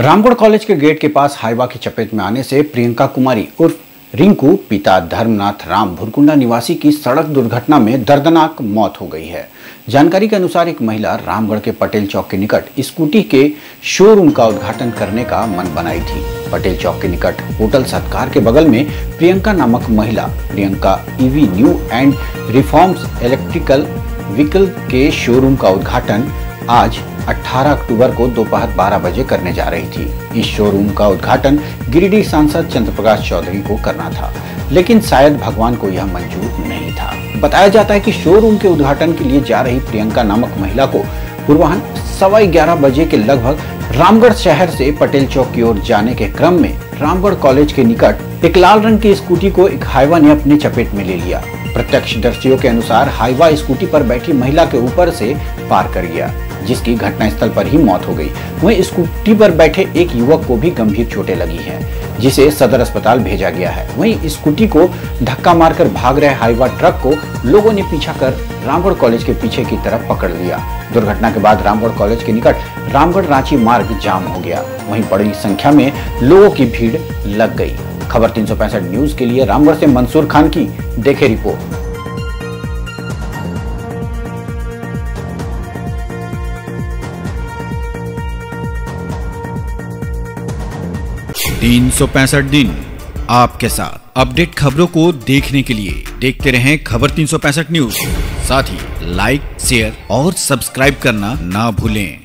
Ramgarh college के gate के पास Hyva की चपेट में आने से प्रियंका कुमारी उर्फ़ रिंकू, पिता धर्मनाथ राम भुरकुंडा निवासी की सड़क दुर्घटना में दर्दनाक मौत हो गई है। जानकारी के अनुसार एक महिला रामगढ़ के पटेल चौक के निकट स्कूटी के शोरूम का उद्घाटन करने का मन बनाई थी। पटेल चौक के निकट होटल सत्कार के बगल में प्रियंका नामक महिला, Priyanka EV new and reforms electrical vehicle के शोरूम का उद्घाटन आज 18 अक्टूबर को दोपहर 12 बजे करने जा रही थी। इस शोरूम का उद्घाटन गिरिडीह सांसद चंद्र प्रकाश चौधरी को करना था, लेकिन शायद भगवान को यह मंजूर नहीं था। बताया जाता है कि शोरूम के उद्घाटन के लिए जा रही प्रियंका नामक महिला को पूर्वाहन सवा ग्यारह बजे के लगभग रामगढ़ शहर से पटेल चौक की ओर जाने के क्रम में रामगढ़ कॉलेज के निकट एक लाल रंग की स्कूटी को एक हाईवा ने अपने चपेट में ले लिया। प्रत्यक्षदर्शियों के अनुसार हाईवा स्कूटी पर बैठी महिला के ऊपर से पार कर गया। जिसकी घटनास्थल पर ही मौत हो गई। वहीं स्कूटी पर बैठे एक युवक को भी गंभीर चोटें लगी हैं, जिसे सदर अस्पताल भेजा गया है। वहीं स्कूटी को धक्का मारकर भाग रहे हाईवा ट्रक को लोगों ने पीछा कर रामगढ़ कॉलेज के पीछे की तरफ़ पकड़ लिया। दुर्घटना के बाद रामगढ़ कॉलेज के निकट रामगढ़ रांची मार्ग जाम हो गया। वहीं बड़ी संख्या में लोगों की भीड़ लग गई। खबर तीन सौ पैंसठ न्यूज़ के लिए रामगढ़ से मंसूर खान की देखे रिपोर्ट। तीन सौ पैंसठ दिन आपके साथ। अपडेट खबरों को देखने के लिए देखते रहें खबर 365 न्यूज़। साथ ही लाइक शेयर और सब्सक्राइब करना ना भूलें।